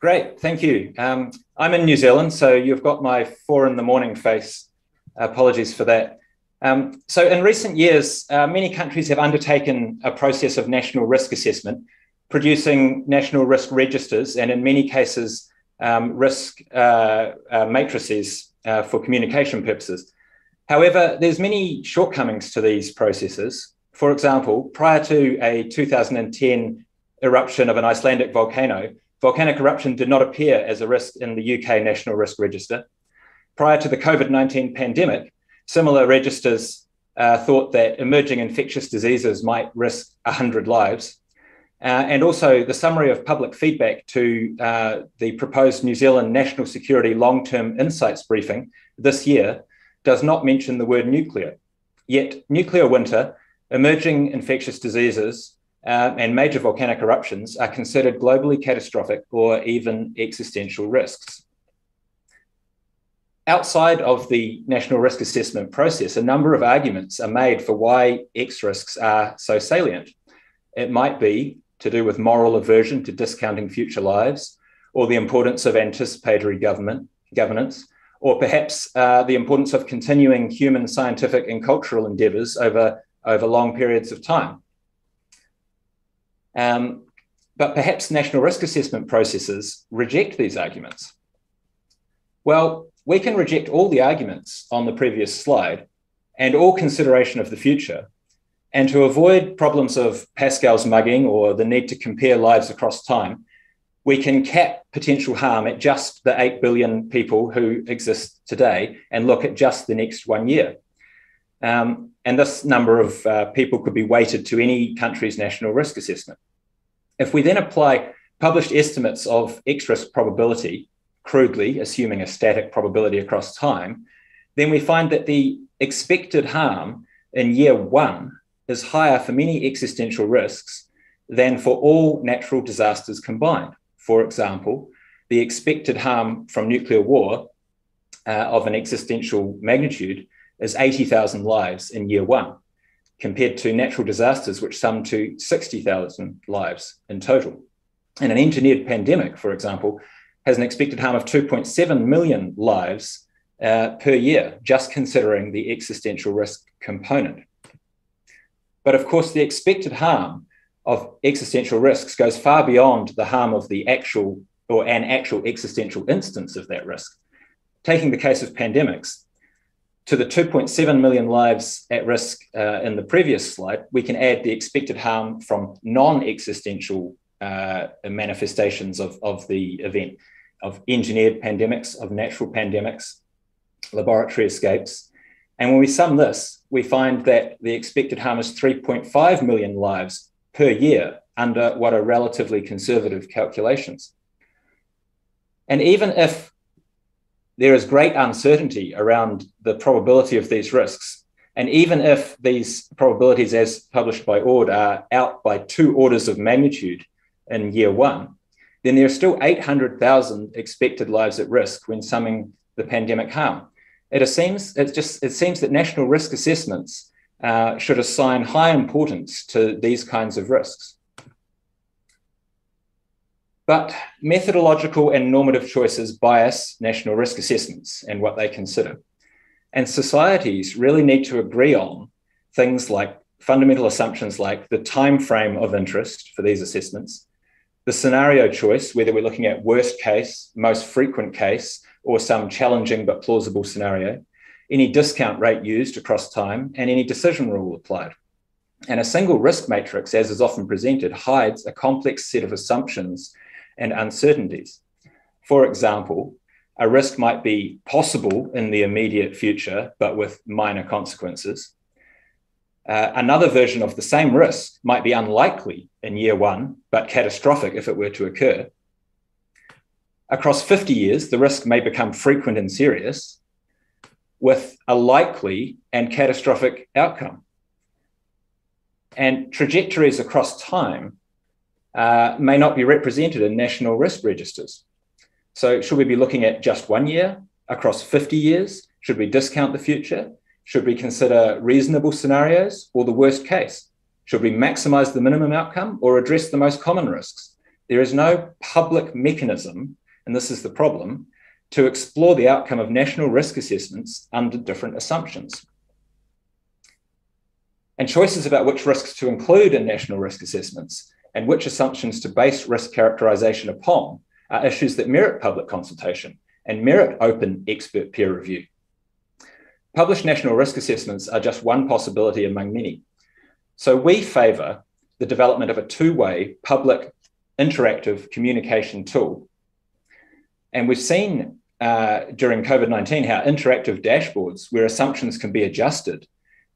Great, thank you. Um, I'm in New Zealand, so you've got my four in the morning face. Apologies for that. Um, so, in recent years, uh, many countries have undertaken a process of national risk assessment, producing national risk registers and, in many cases, um, risk uh, uh, matrices uh, for communication purposes. However, there's many shortcomings to these processes. For example, prior to a 2010 eruption of an Icelandic volcano, volcanic eruption did not appear as a risk in the UK National Risk Register. Prior to the COVID 19 pandemic, similar registers uh, thought that emerging infectious diseases might risk 100 lives. Uh, and also, the summary of public feedback to uh, the proposed New Zealand National Security Long Term Insights briefing this year does not mention the word nuclear. Yet, nuclear winter, emerging infectious diseases, uh, and major volcanic eruptions are considered globally catastrophic or even existential risks. Outside of the national risk assessment process, a number of arguments are made for why X risks are so salient. It might be to do with moral aversion to discounting future lives, or the importance of anticipatory government governance, or perhaps uh, the importance of continuing human scientific and cultural endeavours over, over long periods of time. Um, but perhaps national risk assessment processes reject these arguments. Well, we can reject all the arguments on the previous slide and all consideration of the future. And to avoid problems of Pascal's mugging or the need to compare lives across time, we can cap potential harm at just the 8 billion people who exist today and look at just the next one year. Um, and this number of uh, people could be weighted to any country's national risk assessment. If we then apply published estimates of X risk probability, crudely assuming a static probability across time, then we find that the expected harm in year one is higher for many existential risks than for all natural disasters combined. For example, the expected harm from nuclear war uh, of an existential magnitude is 80,000 lives in year one compared to natural disasters, which sum to 60,000 lives in total. And an engineered pandemic, for example, has an expected harm of 2.7 million lives uh, per year, just considering the existential risk component. But of course, the expected harm of existential risks goes far beyond the harm of the actual or an actual existential instance of that risk. Taking the case of pandemics, to the 2.7 million lives at risk uh, in the previous slide, we can add the expected harm from non existential uh, manifestations of, of the event, of engineered pandemics, of natural pandemics, laboratory escapes. And when we sum this, we find that the expected harm is 3.5 million lives per year under what are relatively conservative calculations. And even if there is great uncertainty around the probability of these risks. And even if these probabilities, as published by Ord, are out by two orders of magnitude in year one, then there are still 800,000 expected lives at risk when summing the pandemic harm. It seems, it just, it seems that national risk assessments uh, should assign high importance to these kinds of risks. But methodological and normative choices bias national risk assessments and what they consider. And societies really need to agree on things like fundamental assumptions like the time frame of interest for these assessments, the scenario choice, whether we're looking at worst case, most frequent case, or some challenging but plausible scenario, any discount rate used across time, and any decision rule applied. And a single risk matrix, as is often presented, hides a complex set of assumptions and uncertainties. For example, a risk might be possible in the immediate future, but with minor consequences. Uh, another version of the same risk might be unlikely in year one, but catastrophic if it were to occur. Across 50 years, the risk may become frequent and serious with a likely and catastrophic outcome. And trajectories across time uh, may not be represented in national risk registers. So, should we be looking at just one year across 50 years? Should we discount the future? Should we consider reasonable scenarios or the worst case? Should we maximize the minimum outcome or address the most common risks? there is no public mechanism, and this is the problem, to explore the outcome of national risk assessments under different assumptions. And choices about which risks to include in national risk assessments and which assumptions to base risk characterization upon are issues that merit public consultation and merit open expert peer review. Published national risk assessments are just one possibility among many. So we favour the development of a two way public interactive communication tool. And we've seen uh, during COVID 19 how interactive dashboards, where assumptions can be adjusted,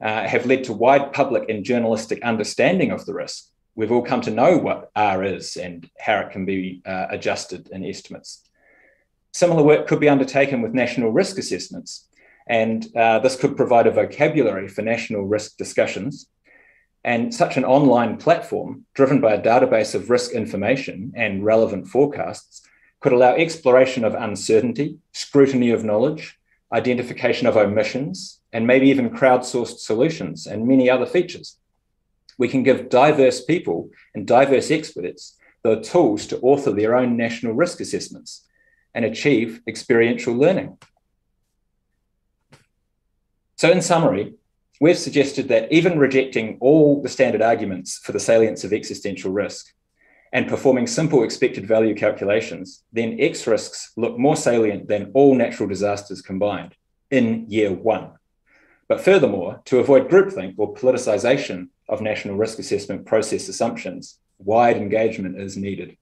uh, have led to wide public and journalistic understanding of the risk. We've all come to know what R is and how it can be uh, adjusted in estimates. Similar work could be undertaken with national risk assessments, and uh, this could provide a vocabulary for national risk discussions and such an online platform, driven by a database of risk information and relevant forecasts, could allow exploration of uncertainty, scrutiny of knowledge, identification of omissions, and maybe even crowdsourced solutions and many other features. We can give diverse people and diverse experts the tools to author their own national risk assessments and achieve experiential learning. So, in summary, We've suggested that even rejecting all the standard arguments for the salience of existential risk and performing simple expected value calculations, then X risks look more salient than all natural disasters combined in year one. But furthermore, to avoid groupthink or politicization of national risk assessment process assumptions, wide engagement is needed.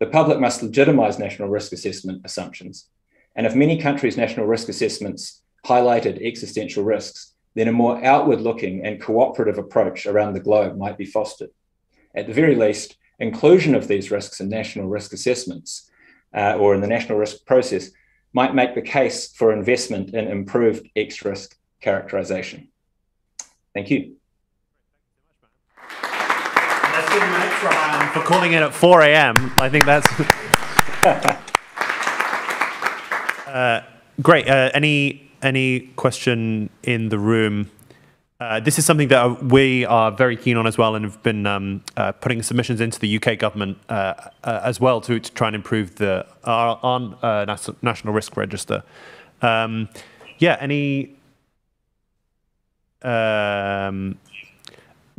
The public must legitimize national risk assessment assumptions. And if many countries' national risk assessments highlighted existential risks, then a more outward looking and cooperative approach around the globe might be fostered. At the very least, inclusion of these risks in national risk assessments uh, or in the national risk process might make the case for investment in improved X risk characterization. Thank you. Let's give him an extra hand for calling in at 4 a.m. I think that's. uh, great. Uh, any any question in the room? Uh, this is something that we are very keen on as well, and have been um, uh, putting submissions into the UK government uh, uh, as well to, to, try and improve the our, our uh, national risk register. Um, yeah, any? Um,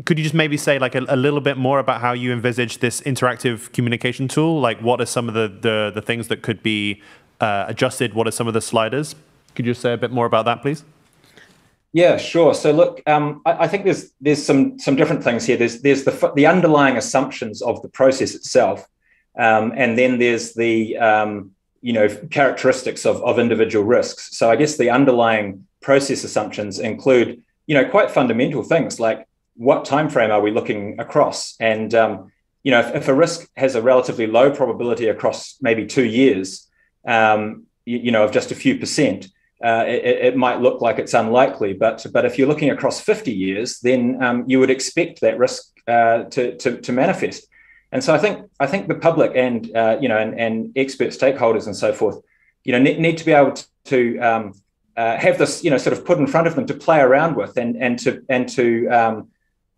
could you just maybe say like a, a, little bit more about how you envisage this interactive communication tool? Like, what are some of the the, the things that could be uh, adjusted? What are some of the sliders? Could you say a bit more about that, please? Yeah, sure. So look, um, I, I, think there's there's some some different things here. There's there's the the underlying assumptions of the process itself, um, and then there's the um, you know characteristics of of individual risks. So I guess the underlying process assumptions include you know quite fundamental things like what time frame are we looking across, and um, you know if, if, a risk has a relatively low probability across maybe two years, um, you, you know of just a few percent uh, it, it, might look like it's unlikely, but but if you're looking across 50 years, then um, you would expect that risk uh, to, to, to manifest. And so I think I think the public and uh, you know and, and expert stakeholders and so forth, you know, need, need to be able to um, uh, have this you know sort of put in front of them to play around with and and to and to um,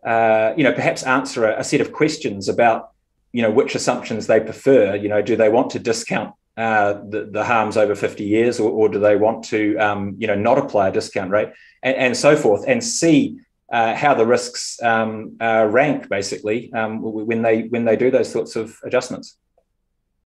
uh, you know perhaps answer a, a set of questions about you know which assumptions they prefer. You know, do they want to discount uh, the, the, harms over 50 years, or, or do they want to, um, you know, not apply a discount rate, and, and so forth, and see uh, how the risks um, uh, rank basically um, when they when they do those sorts of adjustments.